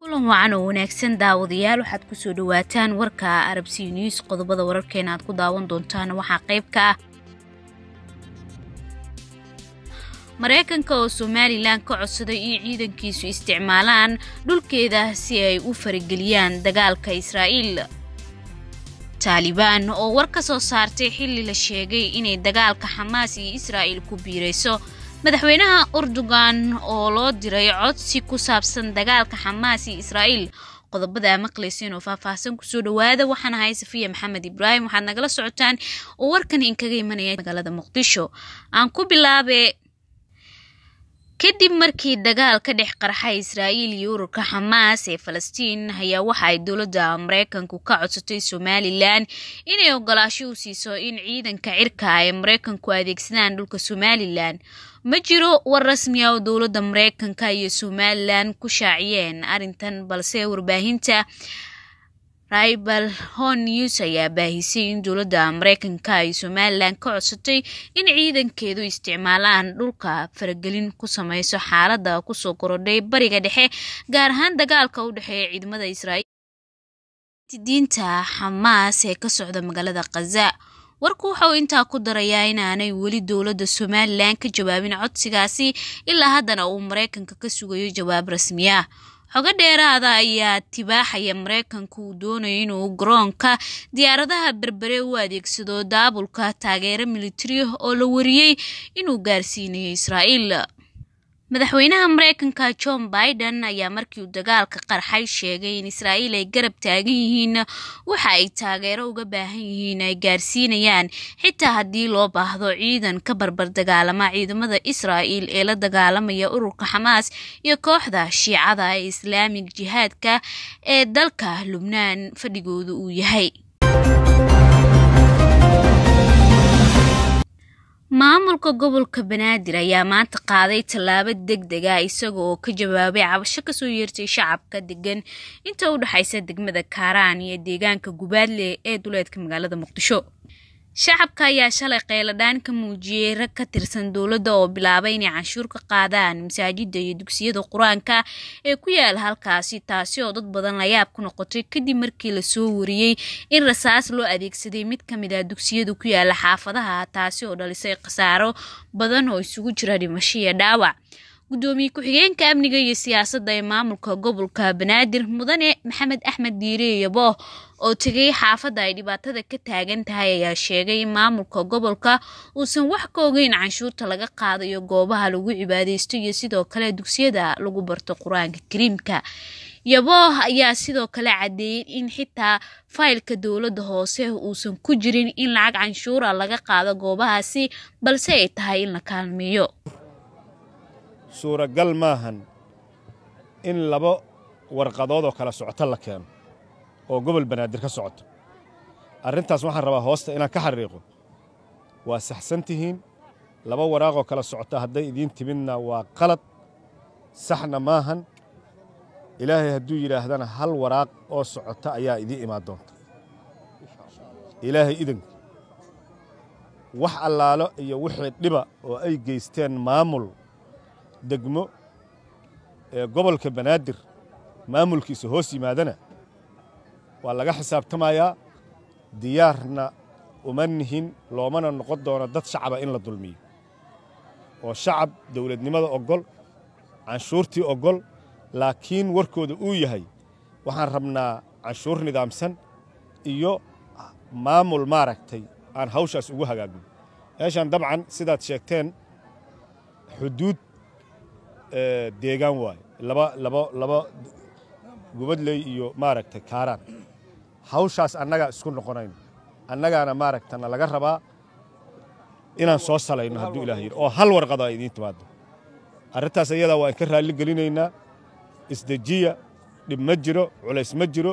kulan wacan oo wanaagsan daawadayaal waxaad ku soo dhawaataan warka arabsiya news. Qodobada wararkeena aad ku daawan doontaan waxaa qayb ka ah maraykanka oo somalilan ka codsaday in ciidankiisu isticmaalaan dhulkeeda si ay u farageliyaan dagaalka israa'iil taalibaan oo war ka soo saartay xilli la sheegay inay dagaalka xamaas iyo israa'iil ku biirayso. Madaxweynaha urdugan oo loo diray codsi ku saabsan dagaalka xamaas iyo israa'iil qodobada maqlayseen oo faahfaahsan ku soo dhawaada waxaan ahay safiya maxamed ibraahim. Waxaad nagala socotaan oo warkan inkaga imanaya magaalada muqdisho. Aan ku bilaabe kadib markii dagaal ka dhex qarxay israa'iil iyo ururka xamaas ee falastiin ayaa waxa ay dowladda maraykanku ka codsatay somalilan inay ogolaasho u siiso in ciidanka cirka ay maraykanku adeegsadaan dhulka somalilan. Ma jiro war rasmi ah oo dowladda maraykanka iyo somalilan ku shaaciyeen arrintan balse warbaahinta ribal hon news ayaa baahisay in dowladda maraykanka ay somalilan ka codsatay in ciidankeedu isticmaalaan dhulka faragelin ku sameyso xaaladda ku soo korodhay bariga dhexe gaar ahaan dagaalka u dhexeeya ciidamada israa'iil diinta xamaas ee ka socda magaalada khaza warku waxa intaa ku darayaa inaanay weli dowladda somalilan ka jawaabin codsigaasi ilaa haddana uu maraykanka ka sugayo jawaab rasmi ah xogo dheeraada ayaa tibaaxaya maraykanku uu doonayo inuu garoonka diyaaradaha berbere u adeegsado daabulka taageero militari oo la wariyey inuu gaarsiinayo israa'iil madaxweynaha maraykanka john biden ayaa markii uu dagaalka qarxay sheegay in israa'iil ay garab taagan yihiin waxa ay taageero uga baahan yihiin ay gaarsiinayaan xitaa haddii loo baahdo ciidan ka barbar dagaalama ciidamada israa'iil ee la dagaalamaya ururka xamaas iyo kooxda shiicada ee islaamig jihaadka ee dalka lubnaan fadhigoodu uu yahay maamulka gobolka banaadir ayaa maanta qaaday tallaabo deg deg ah isaga oo ka jawaabay cabasho ka soo yeertay shacabka degan inta u dhexaysa degmada kaaraan iyo deegaanka gubaadle ee duleedka magaalada muqdisho shacabka ayaa shalay qayladhaan ka muujiyey rag ka tirsan dowladda oo bilaabay inay canshuur ka qaadaan masaajidda iyo dugsiyada qur'aanka ee ku yaalla halkaasi taasi oo dad badan layaab ku noqotay kadib markii la soo wariyey in rasaas loo adeegsaday mid ka mid ah dugsiyada ku yaalla xaafadaha taasi oo dhalisay khasaaro badan oo isugu jira dhimasho iyo dhaawac gudoomiye ku-xigeenka amniga iyo siyaasadda ee maamulka gobolka banaadir mudane maxamed axmed diire yabo oo tegay xaafadda ay dhibaatada ka taagan tahay ayaa sheegay in maamulka gobolka uusan wax ka ogeyn canshuurta laga qaadayo goobaha lagu cibaadaysto iyo sidoo kale dugsiyada lagu barto qur'aanka kariimka. Yabo ayaa sidoo kale caddeeyey in xitaa faylka dowladda hoose uusan ku jirin in lacag canshuura laga qaado goobahaasi balse ay tahay in la kaalmeeyo suuragal maahan in laba warqadood oo kala socoto la keeno oo gobol banaadir ka socoto. Arrintaas waxaan rabaa hoosta inaan ka xariiqo. Waa saxsan tihiin laba waraaqoo kala socota hadday idiin timidna waa qalad saxna maahan. Ilaahay hadduu yidhaahdana hal waraaq oo socota ayaa idiin imaan doonta. Ilaahay idanka wax allaalo iyo wixii dhiba oo ay geysteen maamul degmo ee gobolka banaadir maamulkiisa hoos yimaadana waa laga xisaabtamayaa diyaarna uma nihin loomana noqon doono dad shacaba in la dulmiyo. Oo shacab dawladnimada oggol canshuurtii oggol laakiin warkooda uu yahay waxaan rabnaa canshuur nidaamsan iyo maamul maaragtay aan hawshaas ugu hagaagno. Meeshaan dabcan sidaad sheegteen xuduud deegaan waaye laba laba laba gubadley iyo maaragtay kaaraan. Hawshaas annagaa isku noqonayno annagaana maaragtana laga rabaa inaan soo salayno hadduu ilaah yidhi. Oo hal warqado ay idiin timaado arrintaas ayadaa waan ka raalli gelinaynaa. Isdejiya dhib ma jiro culays ma jiro.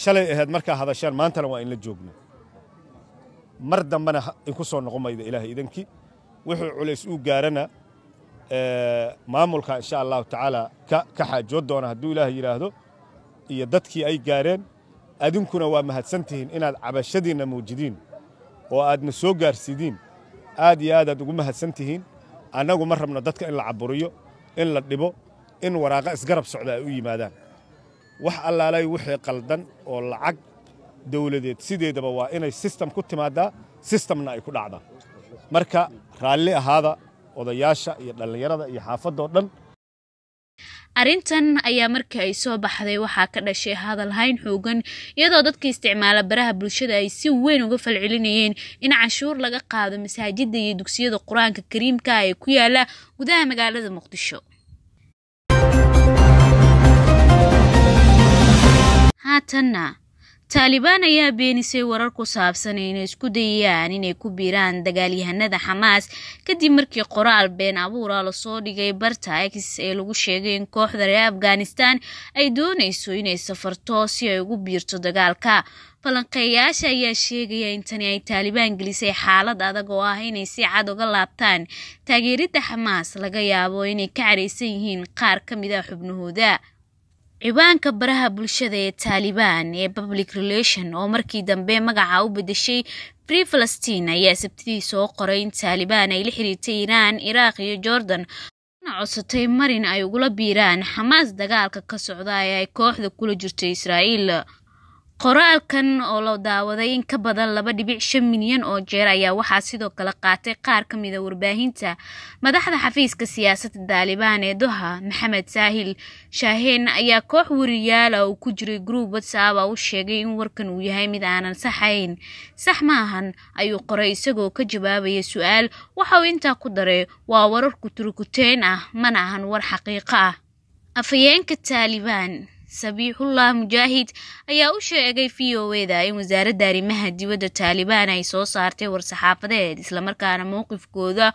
Shalay ahayd markaa hadashaan maantana waa inla joogno. Mar dambena inku soo noqon mayda ilaahay idankii wuxuu culays uu gaarana maamulka insha allahu tacaala ka xaajood doona hadduu ilaahay yidhaahdo iyo dadkii ay gaareen adinkuna waa mahadsantihiin inaad cabashadiinna muujidiin oo aadna soo gaarsiidiin. Aad iyo aad aad ugu mahadsan tihiin annagu ma rabno dadka in la caburiyo in la dhibo in waraaqa isgarab socda ay u yimaadaan. Wax allaalay wixii qaldan oo lacag dawladeed sideedaba waa inay sistem ku timaadaa sistemna ay ku dhacdaa. Marka raalli ahaada odayaasha iyo dhallinyarada iyo xaafadoo dhan. Arrintan ayaa markii ay soo baxday waxaa ka dhashay hadalhayn xoogan iyadoo dadka isticmaala baraha bulshada ay si weyn uga falcelinayeen in canshuur laga qaado masaajidda iyo dugsiyada qur'aanka kariimka ee ku yaalla gudaha magaalada muqdisho. Haatanna taalibaan ayaa beenisay warar ku saabsan inay isku dayayaan inay ku biiraan dagaalyahanada xamaas kadib markii qoraal been abuura la soo dhigay barta x ee lagu sheegay in kooxda reer afghanistan ay doonayso inay safarto si ay ugu biirto dagaalka. Falanqeeyaasha ayaa sheegaya in tani ay taalibaan gelisay xaalad adag oo ah inay si cad uga laabtaan taageeridda xamaas laga yaabo inay ka caraysan yihiin qaar ka mid a xubnahooda ciwaanka baraha bulshada ee taalibaan ee public relation oo markii dambe magaca u bedeshay free falastiin ayaa sabtidii soo qoray in taalibaan ay la xiriirtay iiraan iraaq iyo jordan na codsatay marin ay ugula biiraan xamaas dagaalka ka socda ee ay kooxda kula jirto israa'iil qoraalkan oo la daawaday in ka badan laba dhibic shan milyan oo jeer ayaa waxaa sidoo kale qaatay qaar ka mid a warbaahinta madaxda xafiiska siyaasadda taalibaan ee doha maxamed saahil shaaheen ayaa koox wariyaala uu ku jiray gruub whatsapp a u sheegay in warkan uu yahay mid aanan saxayn. Sax ma ahan ayuu qoray isagoo ka jawaabaya su'aal. Waxa uu intaa ku daray waa warar kuturkuteen ah mana ahan war xaqiiqo ah. Afhayeenka taalibaan sabiixullah mujaahid ayaa u sheegay v o eda in wasaaradda arrimaha dibadda taalibaan ay soo saartay war-saxaafadeed islamarkaana mowqifkooda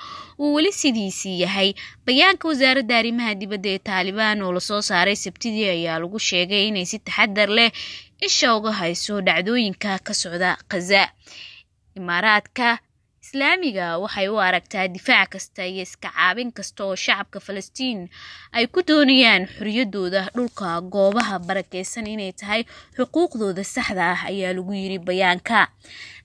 uu weli sidiisii yahay. Bayaanka wasaaradda arrimaha dibadda ee taalibaan oo la soo saaray sabtidii ayaa lagu sheegay inay si taxadar leh isha uga hayso dhacdooyinka ka socda khaza imaaraadka islaamiga waxay u aragtaa difaac kasta iyo iska caabin kasta oo shacabka falastiin ay ku doonayaan xoriyadooda dhulka goobaha barakeysan inay tahay xuquuqdooda saxda ah ayaa lagu yiri bayaanka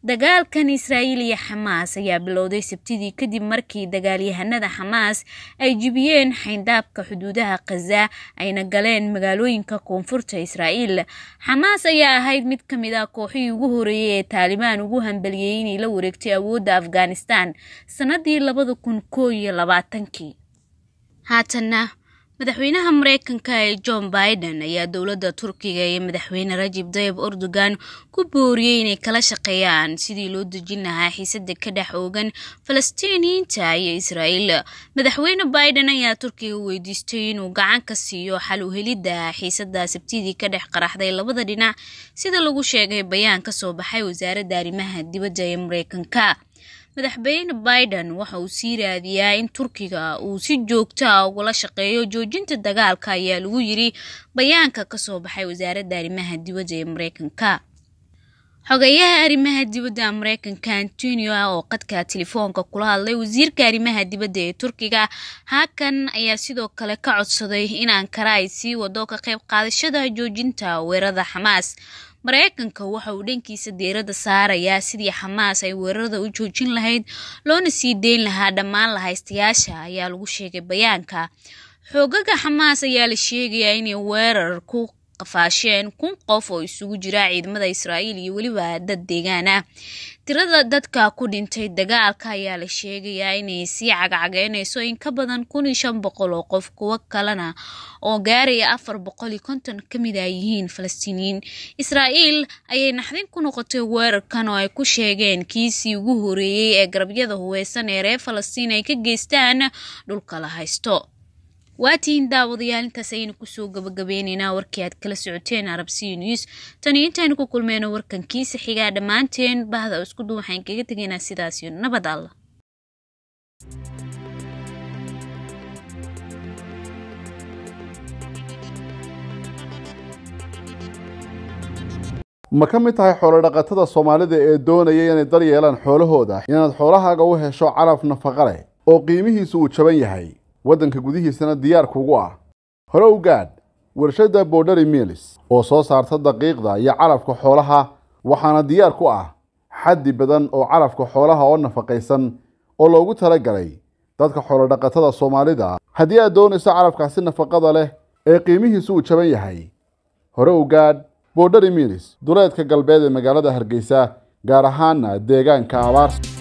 dagaalkan israa'iil iyo xamaas ayaa bilowday sabtidii kadib markii dagaalyahanada xamaas ay jibiyeen xayndaabka xuduudaha khaza ayna galeen magaalooyinka koonfurta israa'iil. Xamaas ayaa ahayd mid ka mid ah kooxihii ugu horeeyay ee taalibaan ugu hambaliyey inay la wareegtay awoodda afghanistan sannadii labada kun koo iyo labaatankii. Haatanna madaxweynaha mareykanka ee john biden ayaa dowladda turkiga iyo madaxweyne rajib tayib erdogan ku booriyey inay kala shaqeeyaan sidii loo dejin lahaa xiisada ka dhex oogan falastiiniyiinta iyo israa'iil. Madaxweyne biden ayaa turkiga weydiistay inuu gacan ka siiyo xal u helidda xiisada sabtidii ka dhex qaraxday labada dhinac sida lagu sheegay bayaan ka soo baxay wasaaradda arrimaha dibadda ee mareykanka madaxweyne biden waxa uu sii raadiyaa in turkiga uu si joogto ah ugula shaqeeyo joojinta dagaalka ayaa lagu yiri bayaanka ka soo baxay wasaaradda arrimaha dibadda ee mareykanka. Xogeyaha arrimaha dibadda mareykanka antonio oo qadka telefoonka kula hadlay wasiirka arrimaha dibadda ee turkiga haakan ayaa sidoo kale ka codsaday in ankara ay sii wado ka qayb qaadashada joojinta weerarada xamaas mareykanka waxa uu dhankiisa diiradda saarayaa sidii xamaas ay weerarada u joojin lahayd loona sii deyn lahaa dhammaan lahaystayaasha ayaa lagu sheegay bayaanka. Xoogaga xamaas ayaa la sheegayaa inay weerar ku qafaasheen kun qof oo isugu jira ciidamada israa'iil iyo weliba dad deegaan ah tirada dadka ku dhintay dagaalka ayaa la sheegayaa inay sii cagcageynayso in ka badan kun iyo shan boqol oo qof kuwo kalena oo gaaraya afar boqol iyo konton ka mid a yihiin falastiiniyiin. Israa'iil ayay naxdin ku noqotay weerarkan oo ay ku sheegeen kiisii ugu horeeyey ee garabyada huweysan ee reer falastiin ay ka geystaan dhulka la haysto waatiin daawadayaal intaas ayaynu ku soo gabagabeyneynaa warkii aad kala socoteen arabsiya news. Tani intaynu ku kulmeyno warkan kiisa xigaa dhammaanteen bahda isku duu waxaan kaga tegaynaa sidaas iyo nabad alla ma ka mid tahay xoolodhaqatada soomaalida ee doonaya inay dar yeelaan xoolahooda? Inaad xoolahaaga u hesho calaf nafaqa leh oo qiimihiisu uu jaban yahay waddanka gudihiisana diyaar kugu ah. Hore u warshadda borderi milis oo soo saarta daqiiqda iyo calafka xoolaha waxaana diyaar ku ah xaddi badan oo calafka xoolaha oo nafaqaysan oo loogu talagalay dadka xoolodhaqatada soomaalida. Haddii aad doonayso calafkaasi nafaqada leh ee qiimihiisu uu jaban yahay hore u gaadh boodhari duleedka galbeed ee magaalada hargeysa gaar ahaana deegaanka abaarsa